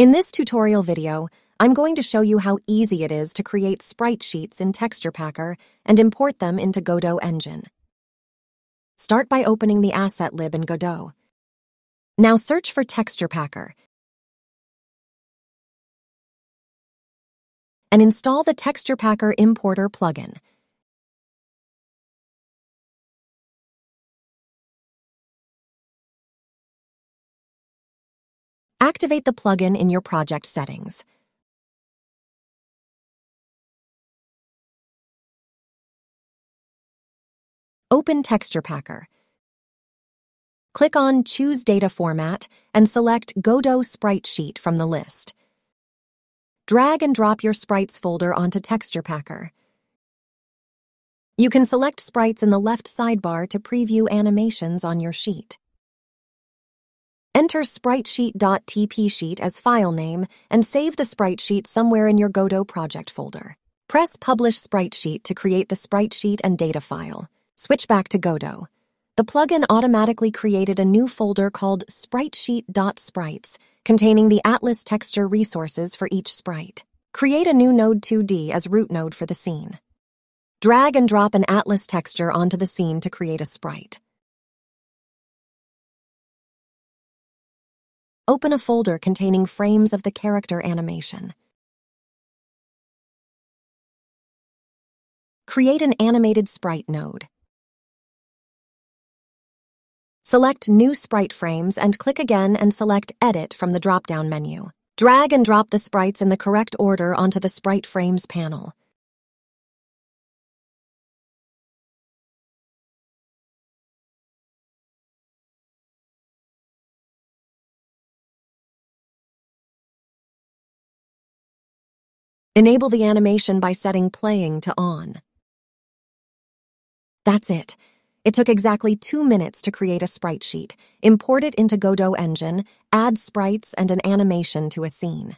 In this tutorial video, I'm going to show you how easy it is to create sprite sheets in TexturePacker and import them into Godot Engine. Start by opening the asset lib in Godot. Now search for TexturePacker and install the TexturePacker Importer plugin. Activate the plugin in your project settings. Open TexturePacker. Click on Choose Data Format and select Godot Sprite Sheet from the list. Drag and drop your sprites folder onto TexturePacker. You can select sprites in the left sidebar to preview animations on your sheet. Enter spritesheet.tpsheet as file name and save the sprite sheet somewhere in your Godot project folder. Press Publish Sprite Sheet to create the sprite sheet and data file. Switch back to Godot. The plugin automatically created a new folder called spritesheet.sprites containing the Atlas texture resources for each sprite. Create a new node 2D as root node for the scene. Drag and drop an Atlas texture onto the scene to create a sprite. Open a folder containing frames of the character animation. Create an animated sprite node. Select New Sprite Frames and click again and select Edit from the drop-down menu. Drag and drop the sprites in the correct order onto the Sprite Frames panel. Enable the animation by setting Playing to On. That's it. It took exactly two minutes to create a sprite sheet, import it into Godot Engine, add sprites and an animation to a scene.